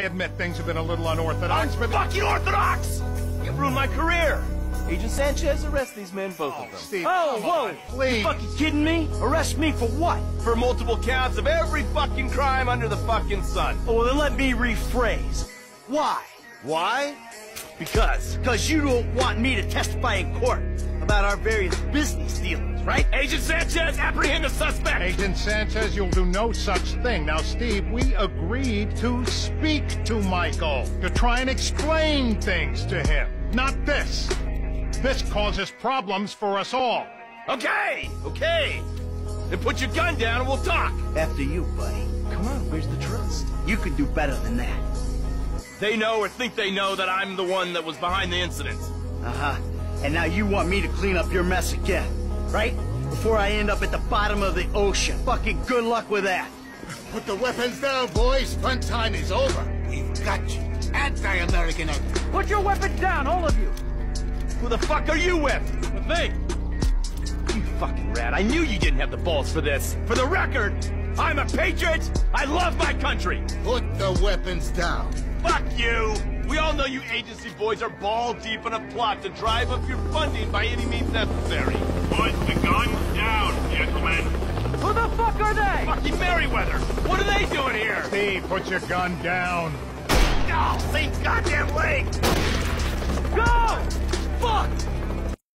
I admit things have been a little unorthodox, I'm but... fucking orthodox! You ruined my career! Agent Sanchez, arrest these men, both of them. Steve, Oh, come whoa! on, please. You fucking kidding me? Arrest me for what? For multiple counts of every fucking crime under the fucking sun. Oh, well, then let me rephrase. Why? Why? Because. Because you don't want me to testify in court about our various business dealings, right? Agent Sanchez, apprehend the suspect! Agent Sanchez, you'll do no such thing. Now, Steve, we agreed to speak to Michael, to try and explain things to him. Not this. This causes problems for us all. Okay, okay. Then put your gun down and we'll talk. After you, buddy. Come on, where's the trust? You can do better than that. They know or think they know that I'm the one that was behind the incident. Uh-huh. And now you want me to clean up your mess again, right? Before I end up at the bottom of the ocean. Fucking good luck with that. Put the weapons down, boys. Fun time is over. We've got you. Anti-American ugly. Put your weapons down, all of you! Who the fuck are you with? With me? You fucking rat. I knew you didn't have the balls for this. For the record, I'm a patriot. I love my country. Put the weapons down. Fuck you. We all know you agency boys are ball deep in a plot to drive up your funding by any means necessary. Put the guns down, gentlemen. Who the fuck are they? Fucking Merryweather. What are they doing here? Steve, put your gun down. Oh, same goddamn leg. Go! Fuck!